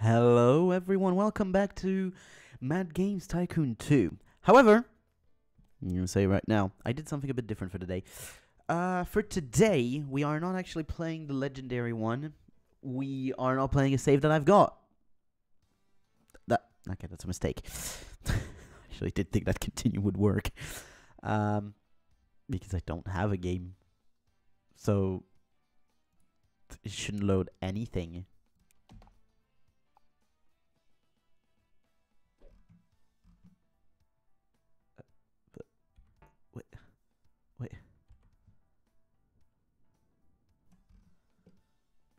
Hello, everyone. Welcome back to Mad Games Tycoon 2. However, I'm going to say right now, I did something a bit different for today. Uh, for today, we are not actually playing the legendary one. We are not playing a save that I've got. That okay, that's a mistake. I actually did think that continue would work. Um, because I don't have a game. So it shouldn't load anything.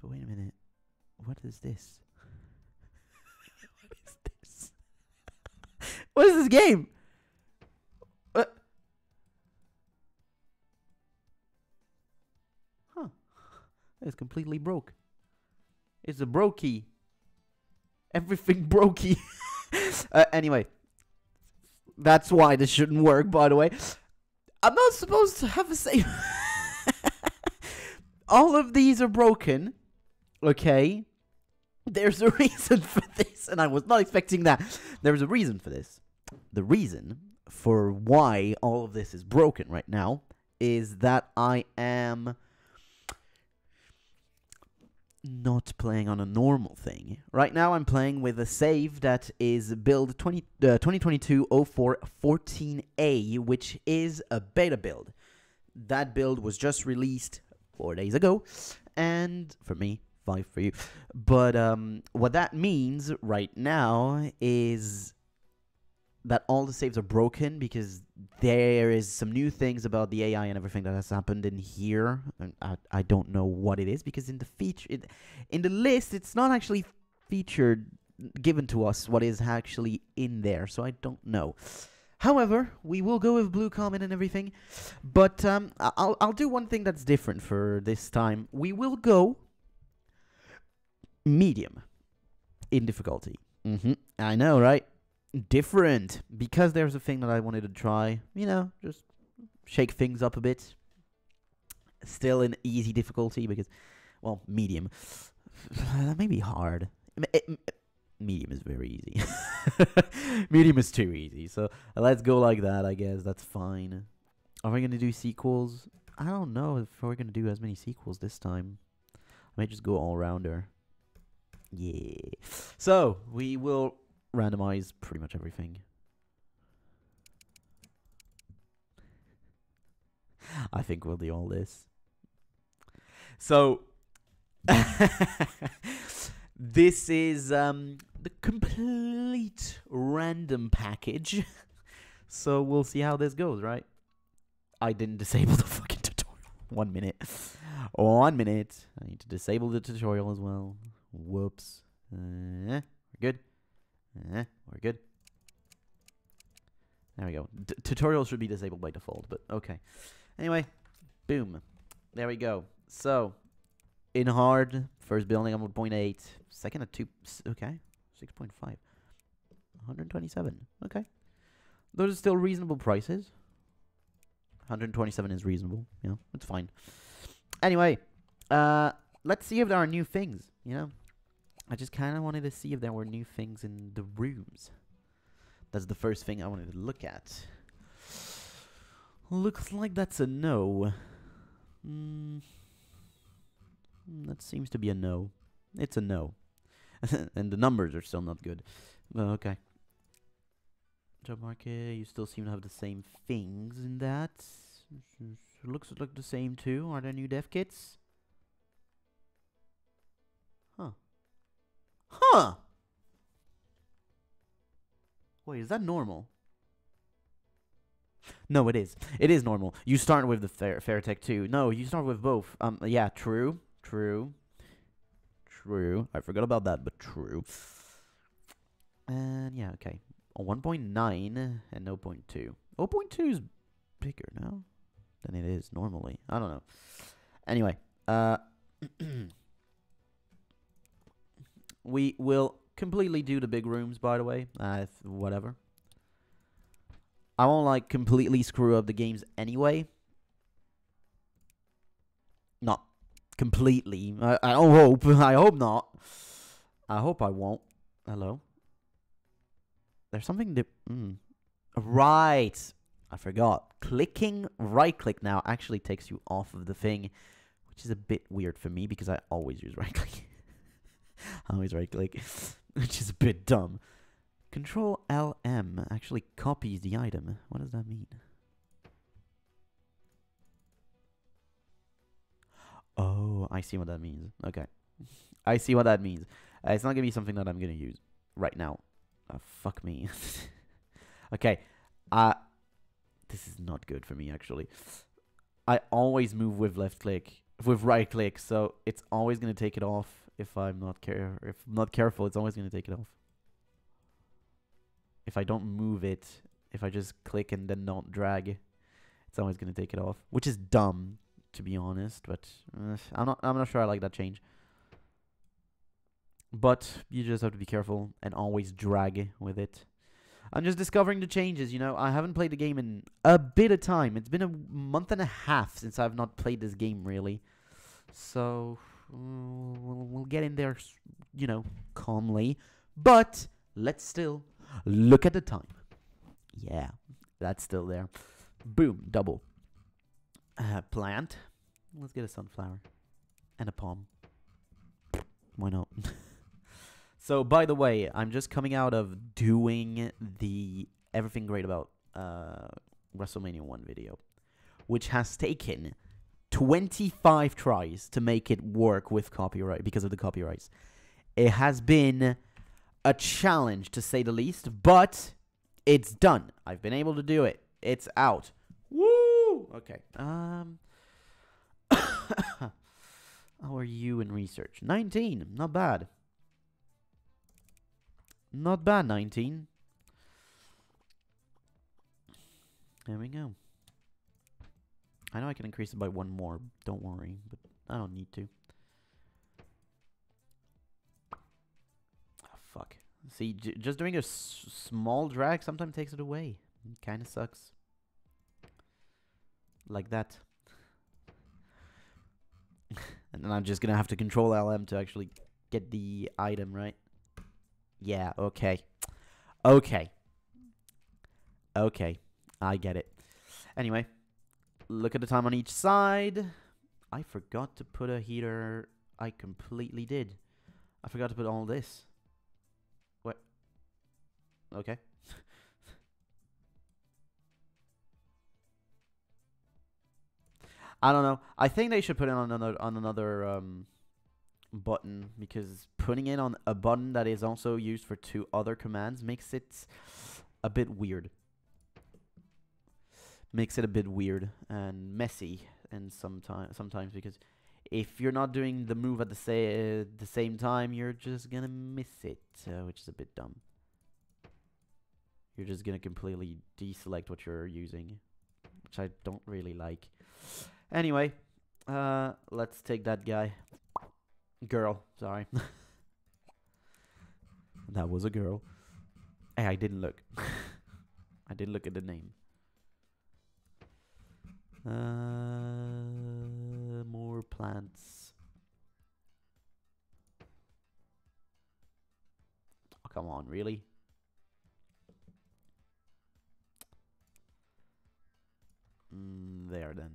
Wait a minute. What is this? what is this? what is this game? What? Huh. It's completely broke. It's a brokey. Everything brokey. uh, anyway. That's why this shouldn't work, by the way. I'm not supposed to have a save. All of these are broken. Okay. There's a reason for this, and I was not expecting that. There's a reason for this. The reason for why all of this is broken right now is that I am not playing on a normal thing. Right now, I'm playing with a save that is build 20, uh, 2022 04 14A, which is a beta build. That build was just released four days ago, and for me, for you. But um, what that means right now is that all the saves are broken because there is some new things about the AI and everything that has happened in here. And I, I don't know what it is because in the feature, it, in the list, it's not actually featured, given to us what is actually in there. So I don't know. However, we will go with blue common and everything, but um, I'll I'll do one thing that's different for this time. We will go medium in difficulty. Mm-hmm. I know, right? different because there's a thing that I wanted to try. You know, just shake things up a bit. Still in easy difficulty because, well, medium. that may be hard. M- it- medium is very easy. medium is too easy. So let's go like that. I guess that's fine. Are we gonna do sequels? I don't know if we're gonna do as many sequels this time. I might just go all rounder. Yeah. So we will randomize pretty much everything. I think we'll do all this. So this is um the complete random package. so we'll see how this goes, right? I didn't disable the fucking tutorial. One minute. One minute. I need to disable the tutorial as well. Whoops. Uh, we're good. Eh, we're good. There we go. D- tutorial should be disabled by default, but okay. Anyway, boom. There we go. So, in hard, first building on 1.8, second at 2, s- okay, 6.5. 127, okay. Those are still reasonable prices. 127 is reasonable, you know, it's fine. Anyway, uh, let's see if there are new things, you know. I just kind of wanted to see if there were new things in the rooms. That's the first thing I wanted to look at. Looks like that's a no. Mm, mm, that seems to be a no. It's a no. and the numbers are still not good. But okay. Job market, you still seem to have the same things in that. Looks like the same too. Are there new dev kits? Huh. Wait, is that normal? No, it is. It is normal. You start with the Fair Fairtech too. No, you start with both. Um, yeah, true, true, true. I forgot about that, but true. And yeah, okay. Oh, 1.9 and 0.2. 0.2 is bigger now than it is normally. I don't know. Anyway, uh. We will completely do the big rooms, by the way. Uh, whatever. I won't like completely screw up the games anyway. Not completely. I, I don't hope. I hope not. I hope I won't. Hello? There's something that... Mm. Right! I forgot. Clicking right click now actually takes you off of the thing, which is a bit weird for me because I always use right click. Always right click, which is a bit dumb. Control LM actually copies the item. What does that mean? Oh, I see what that means. Okay. I see what that means. Uh, it's not going to be something that I'm going to use right now. Oh, fuck me. okay. Uh, this is not good for me, actually. I always move with left click, with right click, so it's always going to take it off if I'm not care if I'm not careful, it's always going to take it off. If I don't move it, if I just click and then not drag, it's always going to take it off, which is dumb to be honest, but uh, I'm not I'm not sure I like that change. But you just have to be careful and always drag with it. I'm just discovering the changes, you know. I haven't played the game in a bit of time. It's been a month and a half since I've not played this game, really. So, we'll, we'll get in there, you know, calmly. But let's still look at the time. Yeah, that's still there. Boom, double. Uh, plant. Let's get a sunflower. And a palm. Why not? So, by the way, I'm just coming out of doing the Everything Great About uh, WrestleMania 1 video, which has taken 25 tries to make it work with copyright because of the copyrights. It has been a challenge to say the least, but it's done. I've been able to do it. It's out. Woo! Okay. Um How are you in research? 19. Not bad. Not bad, 19. There we go. I know I can increase it by one more, don't worry, but I don't need to. Oh, fuck. See, just doing a small drag sometimes takes it away. Kind of sucks. Like that. and then I'm just gonna have to control LM to actually get the item, right? Yeah, okay. Okay. Okay. I get it. Anyway, look at the time on each side. I forgot to put a heater. I completely did. I forgot to put all this. What? Okay. I don't know. I think they should put it on another on another um button because putting it on a button that is also used for two other commands makes it a bit weird. Makes it a bit weird and messy and sometimes sometimes because if you're not doing the move at the, sa uh, the same time, you're just gonna miss it, uh, which is a bit dumb. You're just gonna completely deselect what you're using, which I don't really like. Anyway, uh, let's take that guy. Girl, sorry. that was a girl. Hey, I didn't look. I didn't look at the name. Uh, more plants. Oh, come on, really? Mm, there then.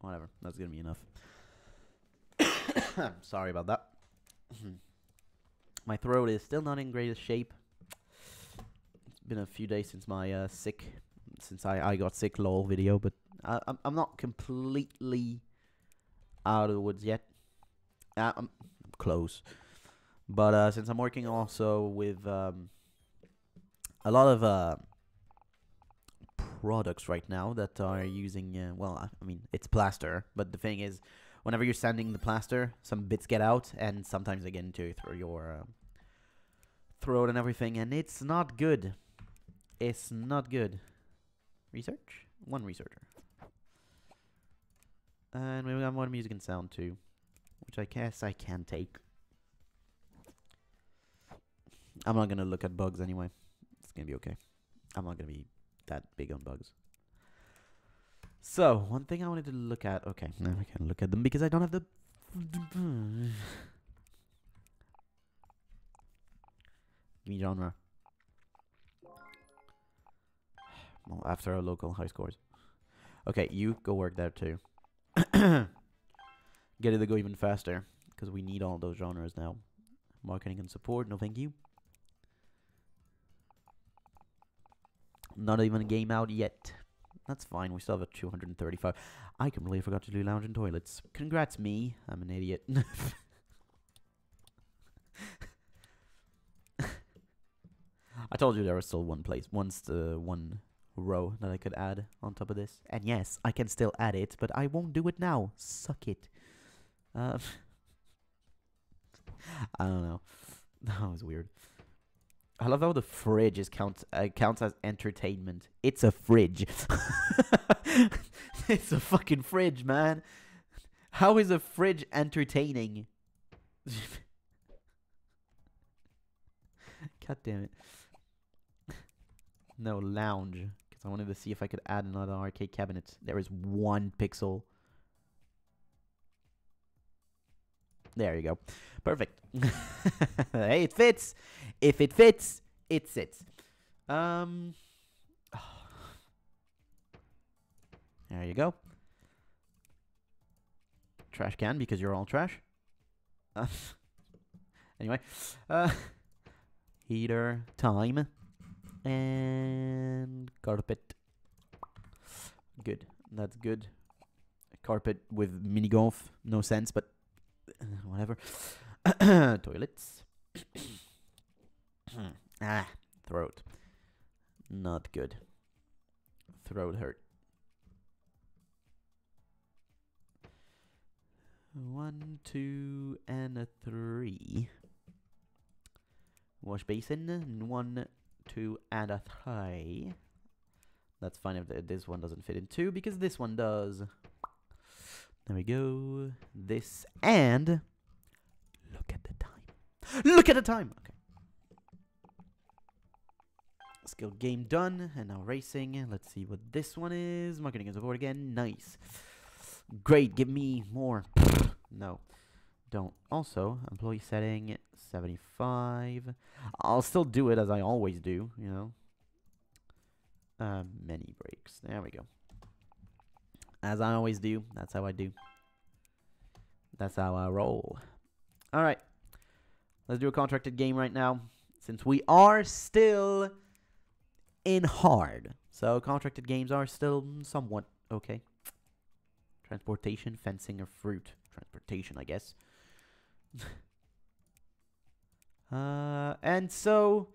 Whatever, that's gonna be enough. Sorry about that. my throat is still not in greatest shape. It's been a few days since my uh, sick, since I, I got sick lol video, but I, I'm, I'm not completely out of the woods yet. I'm close. But uh, since I'm working also with um, a lot of uh, products right now that are using, uh, well, I mean, it's plaster, but the thing is, whenever you're sanding the plaster, some bits get out, and sometimes they get into your uh, throat and everything, and it's not good. It's not good. Research? One researcher. And we got more music and sound too, which I guess I can take. I'm not gonna look at bugs anyway. It's gonna be okay. I'm not gonna be that big on bugs. So, one thing I wanted to look at. Okay, now I can look at them because I don't have the. Give me genre. Well, after our local high scores. Okay, you go work there too. Get it to go even faster, because we need all those genres now. Marketing and support, no thank you. Not even a game out yet. That's fine, we still have a 235. I completely forgot to do lounge and toilets. Congrats me, I'm an idiot. I told you there was still one place, once the one row that I could add on top of this. And yes, I can still add it, but I won't do it now. Suck it. Uh, I don't know. That was weird. I love how the fridge is count uh, counts as entertainment. It's a fridge. it's a fucking fridge, man. How is a fridge entertaining? God damn it. No, lounge. Because I wanted to see if I could add another arcade cabinet. There is one pixel. There you go. Perfect. hey, it fits. If it fits, it sits. Um. There you go. Trash can because you're all trash. Anyway, uh, heater time and carpet. Good. That's good. Carpet with mini golf. No sense, but uh, whatever. Toilets. ah, throat. Not good. Throat hurt. One, two, and a three. Wash basin. One, two, and a three. That's fine if th this one doesn't fit in two, because this one does. There we go. This and look at the time. Look at the time. Okay. Skill game done, and now racing. Let's see what this one is. Marketing and support again. Nice. Great. Give me more. no. Don't. Also, employee setting 75. I'll still do it as I always do, you know. Uh, many breaks. There we go. As I always do. That's how I do. That's how I roll. All right. Let's do a contracted game right now. Since we are still in hard. So contracted games are still somewhat okay. Transportation, fencing, or fruit. Transportation, I guess. uh, and so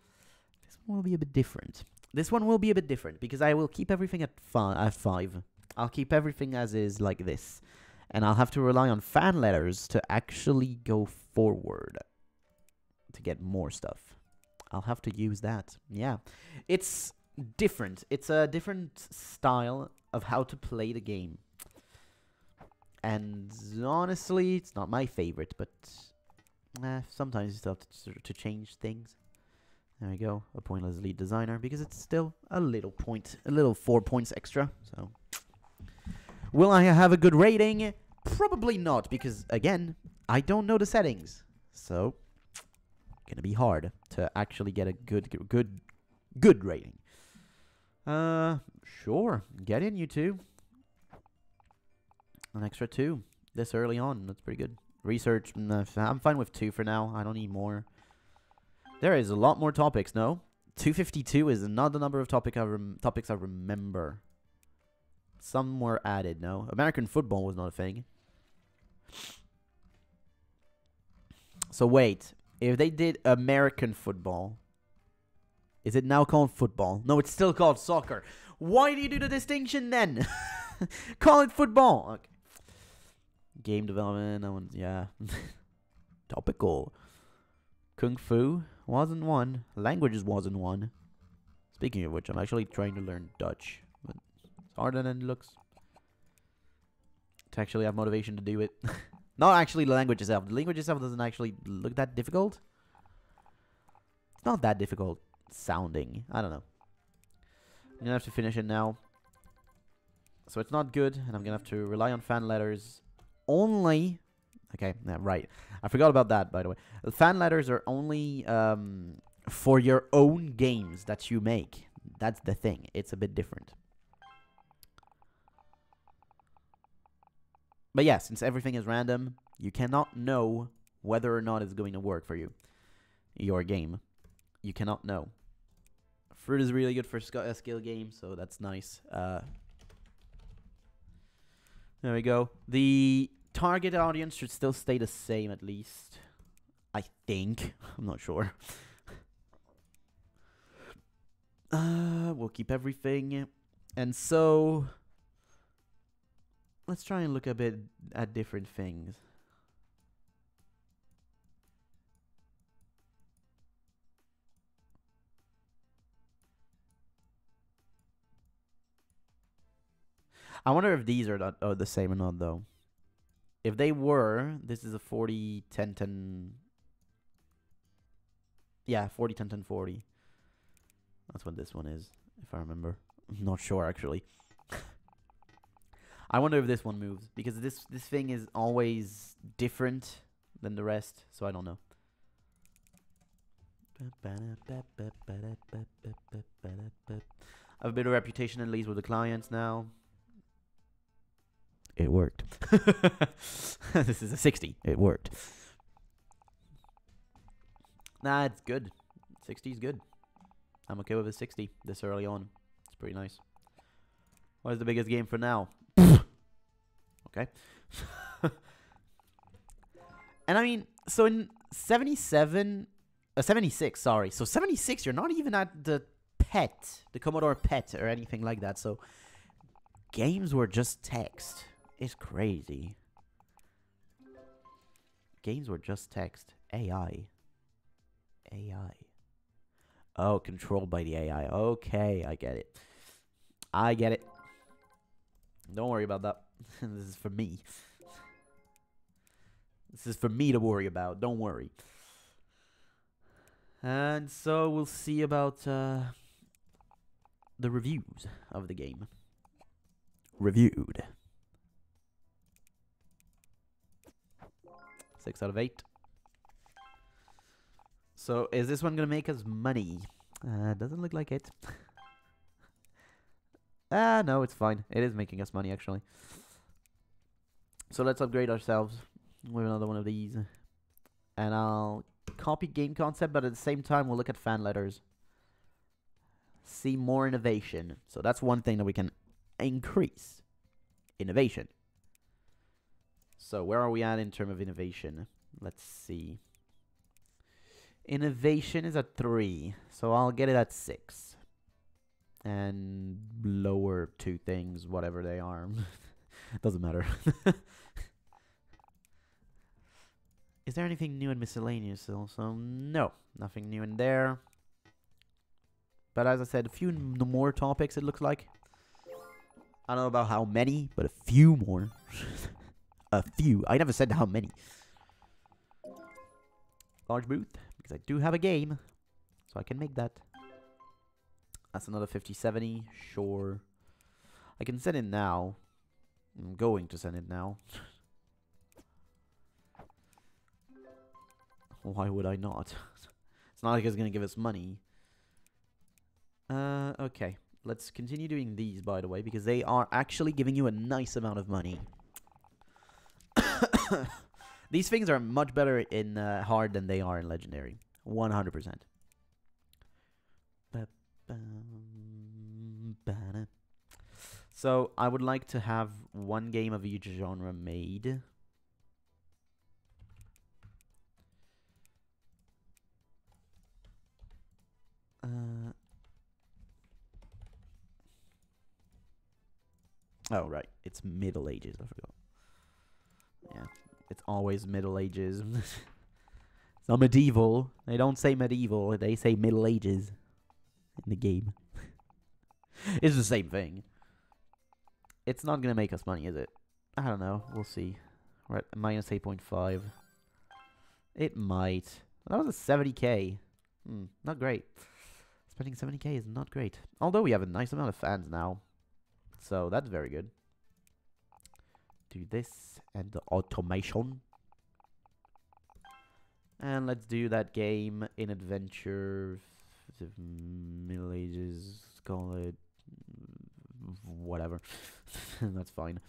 this one will be a bit different. This one will be a bit different because I will keep everything at, fi at five. I'll keep everything as is like this. And I'll have to rely on fan letters to actually go forward to get more stuff. I'll have to use that. Yeah. It's different. It's a different style of how to play the game. And honestly, it's not my favorite, but eh, sometimes you still have to, to change things. There we go, a pointless lead designer, because it's still a little point, a little four points extra, so... Will I have a good rating? Probably not, because, again, I don't know the settings. So, gonna be hard to actually get a good, good, good rating. Uh, sure, get in, you two. An extra two this early on. That's pretty good. Research, mm, I'm fine with two for now. I don't need more. There is a lot more topics, no? 252 is not the number of topic I topics I remember. Some were added, no? American football was not a thing. So wait, if they did American football, is it now called football? No, it's still called soccer. Why do you do the distinction then? Call it football. Okay. Game development, no one's, yeah. Topical. Kung Fu wasn't one. Languages wasn't one. Speaking of which, I'm actually trying to learn Dutch. But it's harder than it looks. To actually have motivation to do it. not actually the language itself. The language itself doesn't actually look that difficult. It's not that difficult sounding. I don't know. I'm gonna have to finish it now. So it's not good, and I'm gonna have to rely on fan letters only. Okay, yeah, right. I forgot about that, by the way. The fan letters are only um, for your own games that you make. That's the thing. It's a bit different. But yeah, since everything is random, you cannot know whether or not it's going to work for you. Your game. You cannot know. Fruit is really good for a skill game, so that's nice. Uh, there we go. The target audience should still stay the same at least. I think. I'm not sure. uh, we'll keep everything. And so let's try and look a bit at different things. I wonder if these are not are the same or not though. If they were, this is a 40 10 10 Yeah, 40 10 10 40. That's what this one is, if I remember. I'm not sure actually. I wonder if this one moves because this this thing is always different than the rest, so I don't know. I have a bit of reputation at least with the clients now. It worked. this is a 60. It worked. Nah, it's good. 60 is good. I'm okay with a 60 this early on. It's pretty nice. What is the biggest game for now? okay. and I mean, so in 77, uh, 76, sorry. So 76, you're not even at the PET, the Commodore PET or anything like that. So games were just text. It's crazy. Games were just text. AI. AI. Oh, controlled by the AI. Okay, I get it. I get it. Don't worry about that. this is for me. This is for me to worry about. Don't worry. And so we'll see about uh, the reviews of the game. Reviewed. Six out of eight. So is this one gonna make us money? Uh, doesn't look like it. ah, no, it's fine. It is making us money actually. So let's upgrade ourselves with another one of these. And I'll copy game concept, but at the same time we'll look at fan letters. See more innovation. So that's one thing that we can increase. Innovation. So where are we at in terms of innovation? Let's see. Innovation is at 3, so I'll get it at 6. And lower two things, whatever they are. Doesn't matter. is there anything new in miscellaneous also? No, nothing new in there. But as I said, a few more topics it looks like. I don't know about how many, but a few more. a few. I never said how many. Large booth, because I do have a game, so I can make that. That's another 5070, sure. I can send it now. I'm going to send it now. Why would I not? it's not like it's going to give us money. Uh, okay. Let's continue doing these, by the way, because they are actually giving you a nice amount of money. These things are much better in uh, hard than they are in legendary. 100%. So, I would like to have one game of each genre made. Uh, oh, right. It's Middle Ages. I forgot. Yeah, it's always Middle Ages. it's not medieval. They don't say medieval. They say Middle Ages in the game. it's the same thing. It's not gonna make us money, is it? I don't know. We'll see. We're at minus 8.5. It might. That was a 70k. Hmm, not great. Spending 70k is not great. Although we have a nice amount of fans now. So that's very good. Do this and the automation. And let's do that game in adventure, Middle Ages, call it whatever. that's fine.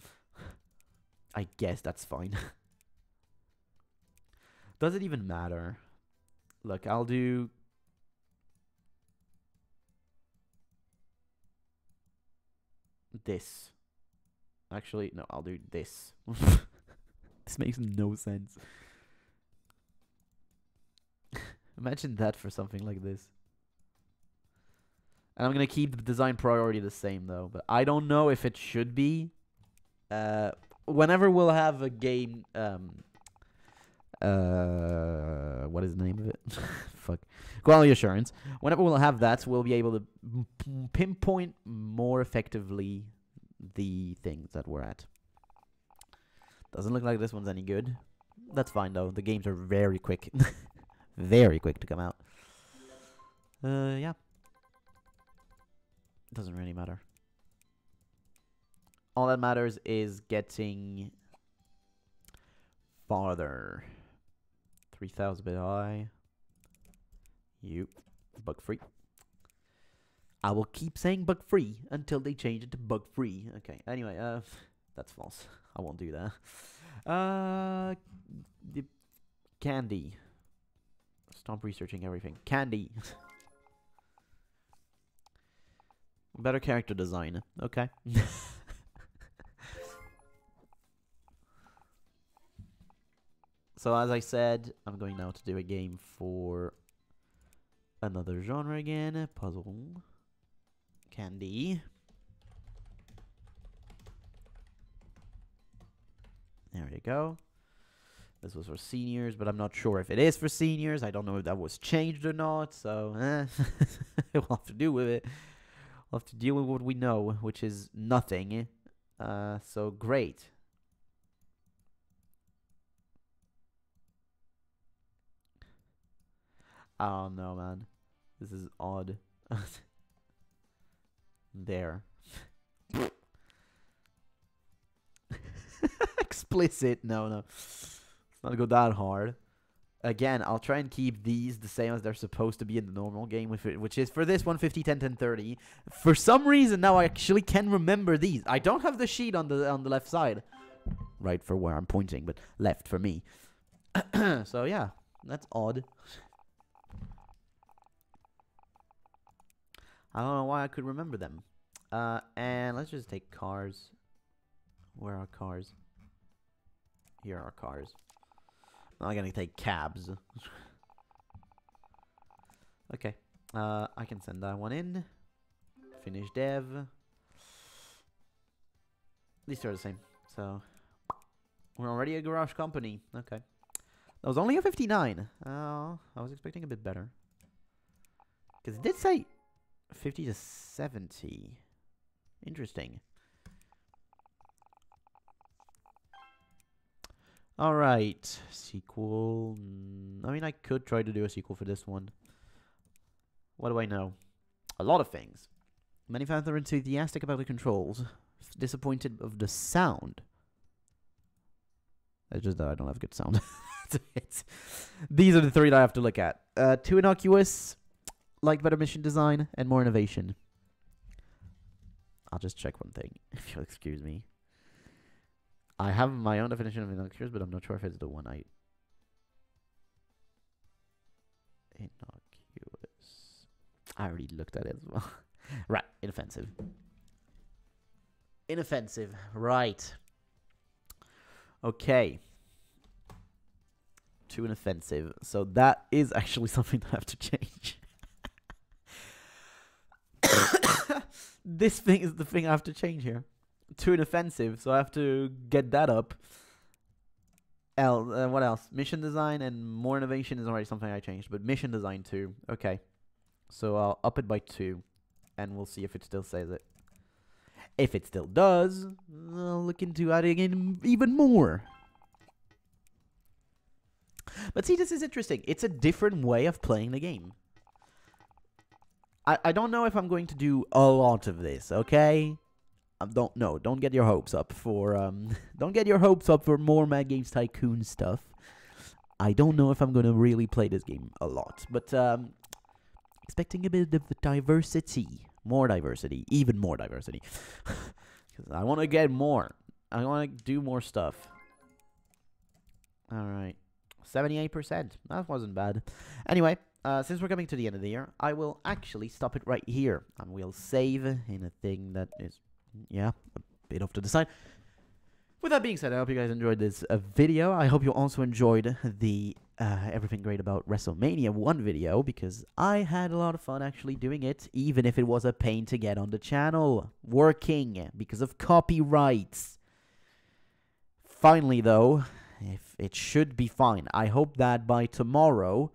I guess that's fine. Does it even matter? Look, I'll do this. Actually, no, I'll do this. this makes no sense. Imagine that for something like this. And I'm gonna keep the design priority the same though, but I don't know if it should be. Uh, whenever we'll have a game, um, uh, what is the name of it? Fuck, quality assurance. Whenever we'll have that, we'll be able to pinpoint more effectively the things that we're at. Doesn't look like this one's any good. That's fine though. The games are very quick, very quick to come out. Uh, yeah. Doesn't really matter. All that matters is getting farther. 3000 bit high. You. Bug free. I will keep saying bug free until they change it to bug free. Okay, anyway, uh, that's false. I won't do that. Uh, candy. Stop researching everything. Candy. Better character design. Okay. so as I said, I'm going now to do a game for another genre again. Puzzle. Candy. There you go. This was for seniors, but I'm not sure if it is for seniors. I don't know if that was changed or not, so eh, we'll have to deal with it. We'll have to deal with what we know, which is nothing. Uh, so great. Oh no, man. This is odd. there. Explicit. No, no. Let's not go that hard. Again, I'll try and keep these the same as they're supposed to be in the normal game, which is for this one 50, 10, 10, 30. For some reason now I actually can remember these. I don't have the sheet on the on the left side. Right for where I'm pointing, but left for me. so yeah, that's odd. I don't know why I could remember them. Uh, and let's just take cars. Where are cars? Here are cars. I'm not gonna take cabs. okay. Uh, I can send that one in. Finish dev. These two are the same. So, we're already a garage company. Okay. That was only a 59. Oh, I was expecting a bit better. Because it did say 50 to 70. Interesting. Alright. Sequel. Mm, I mean, I could try to do a sequel for this one. What do I know? A lot of things. Many fans are enthusiastic about the controls. Disappointed of the sound. It's just that I don't have good sound. These are the three that I have to look at. Uh, too innocuous, like better mission design, and more innovation. I'll just check one thing, if you'll excuse me. I have my own definition of innocuous, but I'm not sure if it's the one I. Innocuous. I already looked at it as well. right, inoffensive. Inoffensive, right. Okay. Too inoffensive. So that is actually something that I have to change. this thing is the thing I have to change here. Too inoffensive, so I have to get that up. L, uh, what else? Mission design and more innovation is already something I changed, but mission design too. Okay. So I'll up it by two, and we'll see if it still says it. If it still does, I'll look into adding in even more. But see, this is interesting. It's a different way of playing the game. I, I don't know if I'm going to do a lot of this, okay? Um, don't no, don't get your hopes up for um don't get your hopes up for more Mad Games Tycoon stuff. I don't know if I'm gonna really play this game a lot, but um, expecting a bit of diversity, more diversity, even more diversity, because I want to get more. I want to do more stuff. All right, seventy-eight percent. That wasn't bad. Anyway, uh, since we're coming to the end of the year, I will actually stop it right here, and we'll save in a thing that is, yeah, a bit off to the side. With that being said, I hope you guys enjoyed this uh, video. I hope you also enjoyed the uh, Everything Great About WrestleMania 1 video, because I had a lot of fun actually doing it, even if it was a pain to get on the channel. Working, because of copyrights. Finally, though, if it should be fine. I hope that by tomorrow,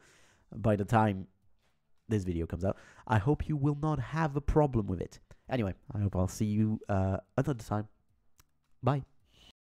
by the time this video comes out, I hope you will not have a problem with it. Anyway, I hope I'll see you uh, another time. Bye.